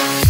you